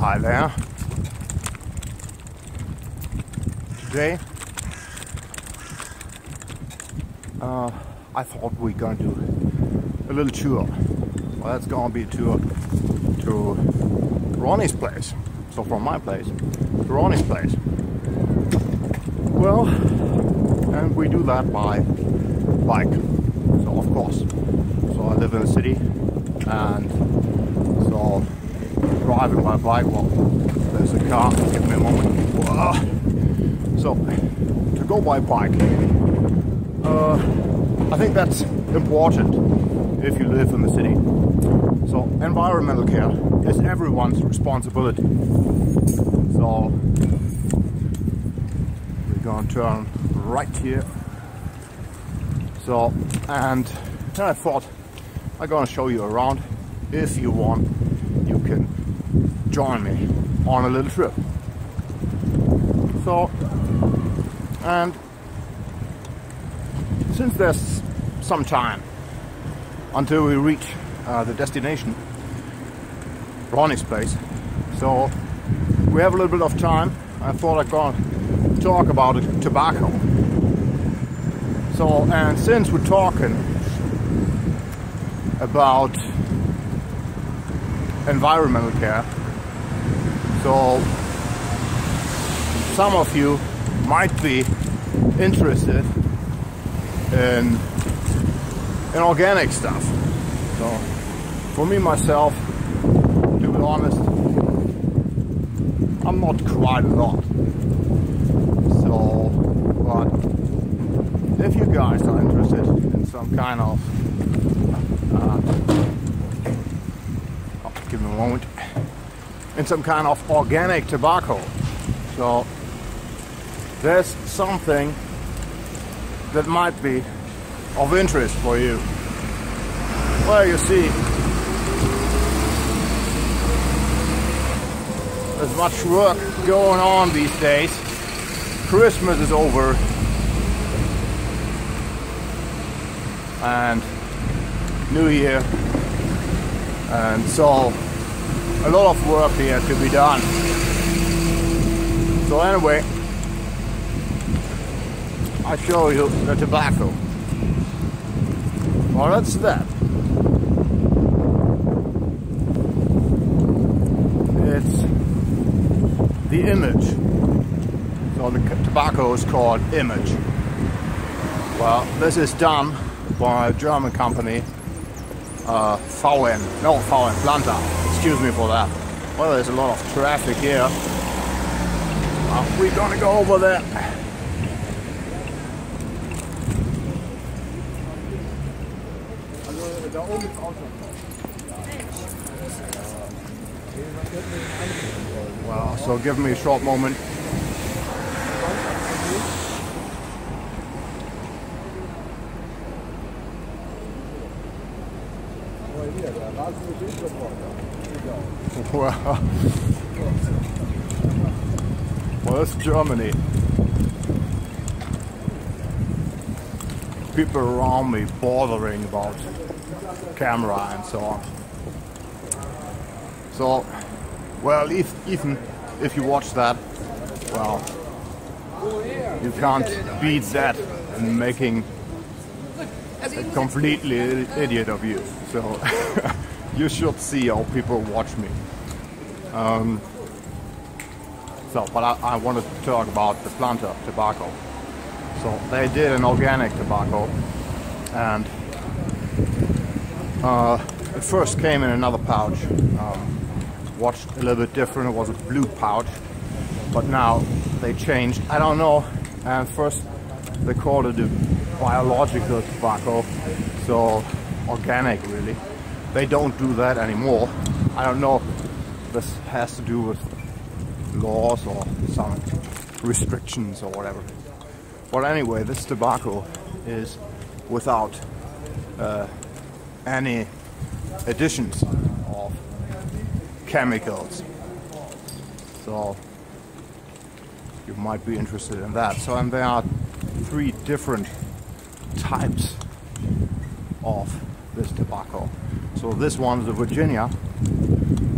hi there. Today, uh, I thought we are gonna do a little tour. Well, it's gonna be a tour to Ronny's place. So from my place to Ronny's place. Well, and we do that by bike. So of course. So I live in the city and driving my bike, well, there's a car, give me a moment. Whoa. So, to go by bike, uh, I think that's important if you live in the city. So, environmental care is everyone's responsibility. So, we're gonna turn right here. So, and then I thought I'm gonna show you around. If you want, join me on a little trip. So, and since there's some time until we reach uh, the destination, Ronny's place, so we have a little bit of time. I thought I'd go talk about it, tobacco. So, and since we're talking about environmental care, so some of you might be interested in in organic stuff. So for me myself, to be honest, I'm not quite a lot. So but if you guys are interested in some kind of uh, oh, give me a moment in some kind of organic tobacco. So there's something that might be of interest for you. Well, you see, there's much work going on these days. Christmas is over. And New Year. And so a lot of work here to be done. So anyway, I show you the tobacco. Well, that's that. It's the image. So the tobacco is called image. Well, this is done by a German company, uh, VN, no VN, excuse me for that. Well, there's a lot of traffic here. Uh, we're gonna go over there. Well, so give me a short moment. Well, well, that's Germany. People around me bothering about camera and so on. So, well, if, even if you watch that, well, you can't beat that and making a completely idiot of you. So, you should see how people watch me. Um, so, but I, I, wanted to talk about the Planta tobacco. So they did an organic tobacco, and uh, it first came in another pouch. Um, watched a little bit different. It was a blue pouch, but now they changed. I don't know. And first they called it a biological tobacco, so organic really. They don't do that anymore. I don't know this has to do with laws or some restrictions or whatever. But anyway, this tobacco is without uh, any additions of chemicals. So you might be interested in that. So and there are three different types of this tobacco. So this one's a Virginia,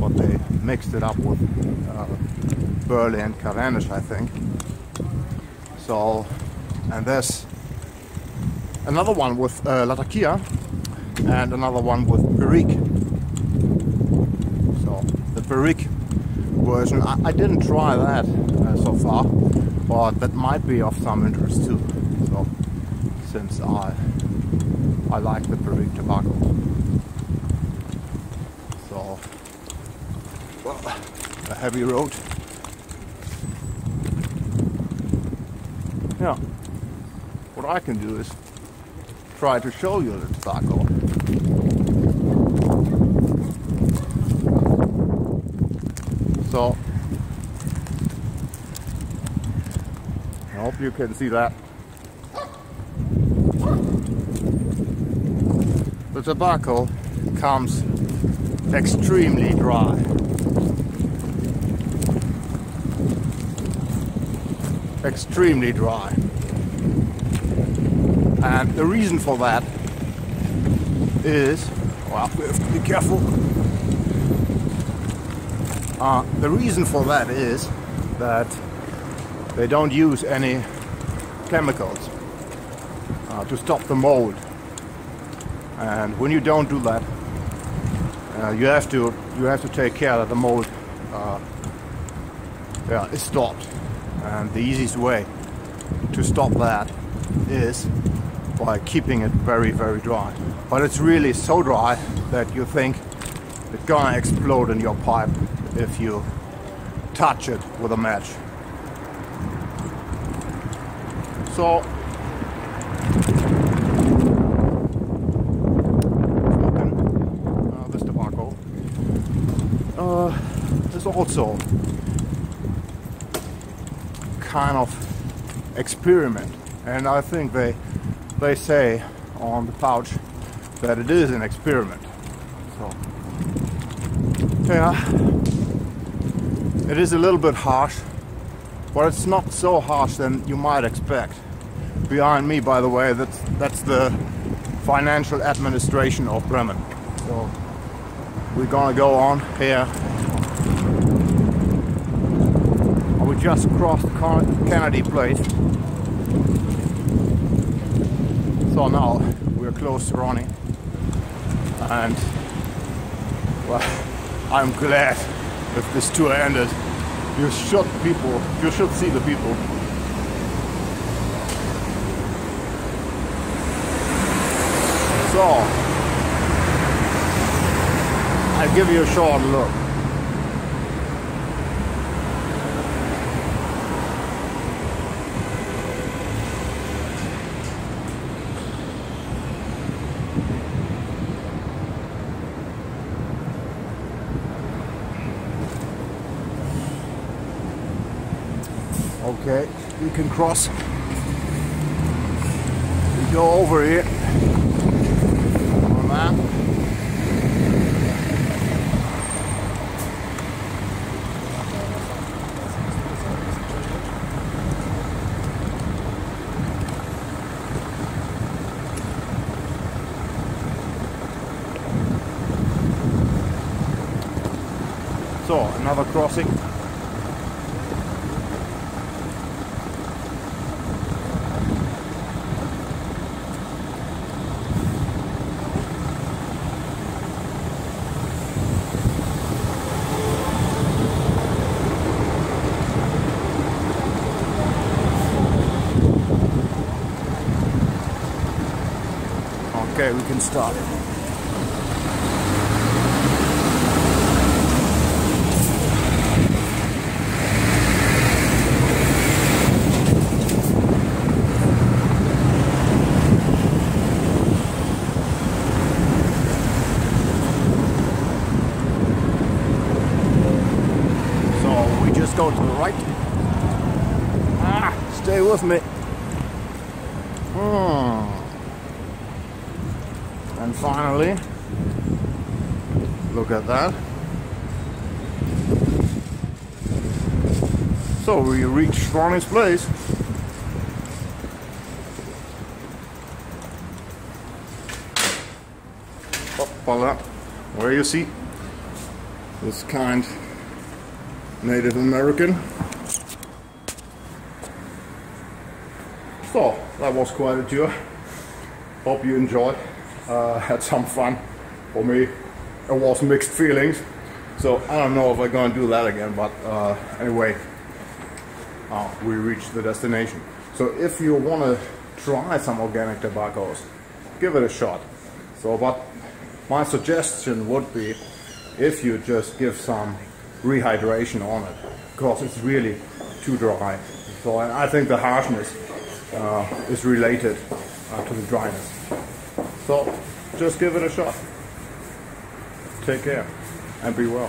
but they mixed it up with uh, Burley and Cavendish, I think. So, and there's another one with uh, Latakia and another one with Perique. So the Perique version, I, I didn't try that uh, so far, but that might be of some interest too. So since I I like the Perique tobacco. So well, a heavy road. Now, What I can do is try to show you the tobacco. So I hope you can see that. The tobacco comes extremely dry. Extremely dry. And the reason for that is, well, we have to be careful. Uh, the reason for that is that they don't use any chemicals uh, to stop the mold. And when you don't do that, uh, you have to you have to take care that the mold uh, yeah, is stopped. And the easiest way to stop that is by keeping it very, very dry. But it's really so dry that you think it's gonna explode in your pipe if you touch it with a match. So uh, this tobacco uh, is also kind of experiment and I think they they say on the pouch that it is an experiment. So, yeah, it is a little bit harsh, but it's not so harsh than you might expect. Behind me, by the way, that's that's the financial administration of Bremen. So we're gonna go on here. We just crossed Kennedy Place. So now we're close to Ronny and well I'm glad if this tour ended. You should people you should see the people. So I'll give you a short look Okay, we can cross. We go over here. So, another crossing. Okay, we can start. So we just go to the right. Ah, stay with me. And finally, look at that. So we reached Ronny's place. Up. Where you see this kind Native American. So that was quite a tour. Hope you enjoyed. Uh, had some fun. For me, it was mixed feelings. So I don't know if I'm gonna do that again, but uh, anyway, uh, we reached the destination. So if you wanna try some organic tobaccos, give it a shot. So, but my suggestion would be if you just give some rehydration on it, because it's really too dry. So I think the harshness uh, is related uh, to the dryness. So just give it a shot. Take care and be well.